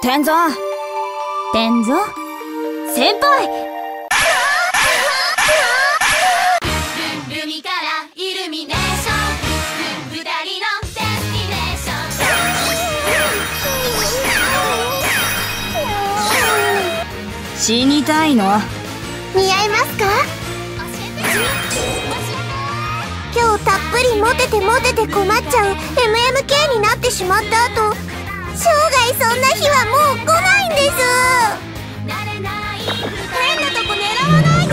天蔵？天蔵？先輩！ルミからイルミネーション。二人のデスティネーション。死にたいの？似合いますか？今日たっぷりモテてモテて困っちゃう MMK になってしまった後生涯そんな日はもう来ないんです。変なとこ狙わないで。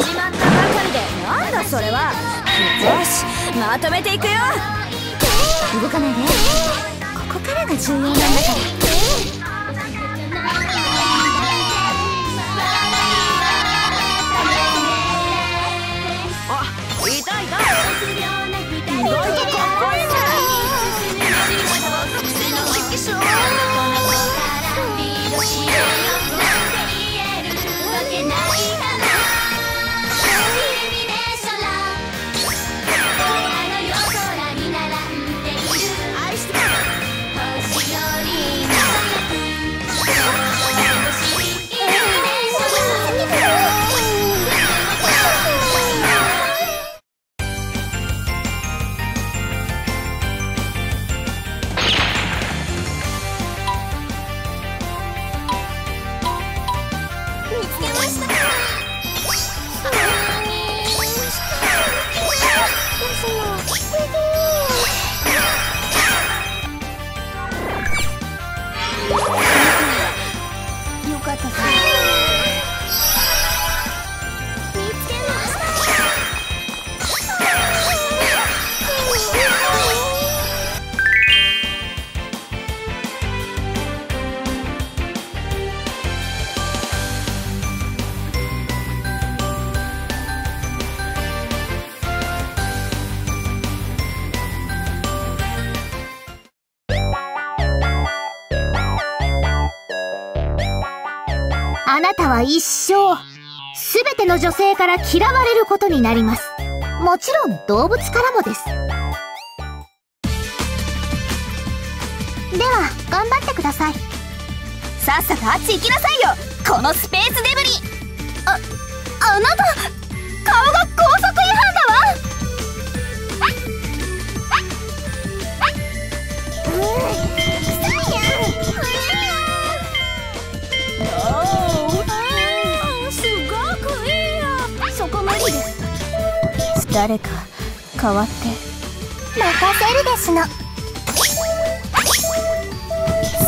始まったばかりで。なんだそれは。よしまとめていくよ。動かないで。ここからが重要なんだから。あなたは一生、すべての女性から嫌われることになります。もちろん動物からもです。では、頑張ってください。さっさとあっち行きなさいよこのスペースデブリあ誰か代わって任せるですの。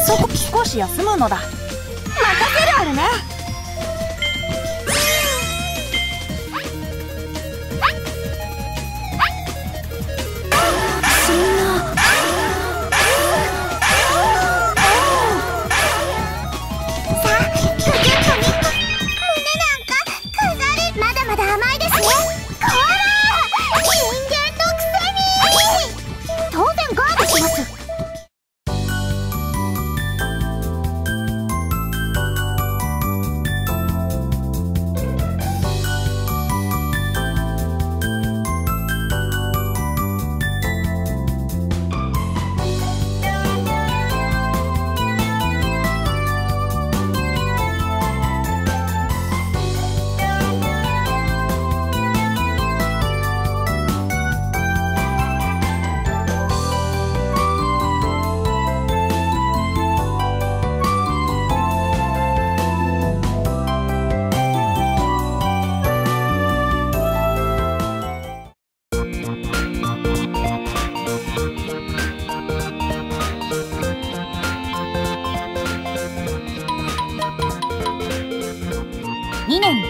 そこ少し休むのだ。任せるあるね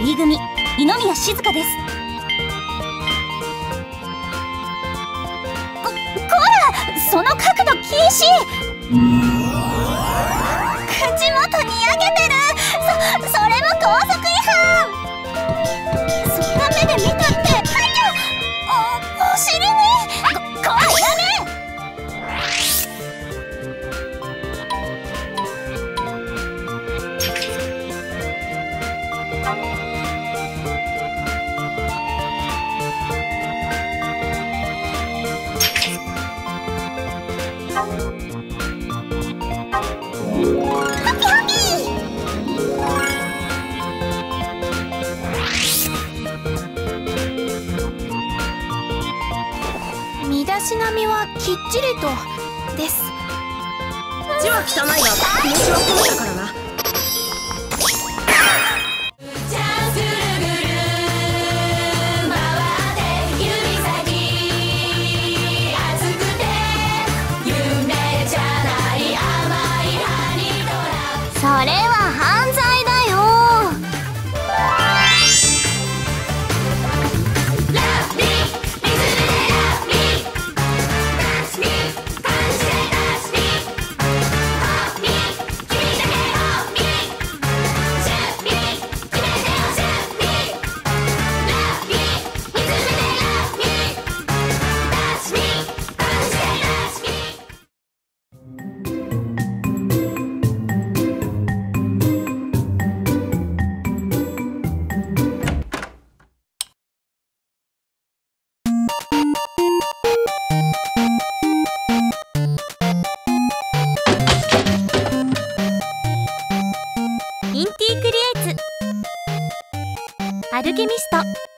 B 組二宮静香です。ここらその角度禁止。口元にやけてる。そそれも高速違反。そんな目で見たってはいおお尻に。こ怖いやめ。並みはきっちりとです。字は汚いが気持ちはこうたからな。ケミスト。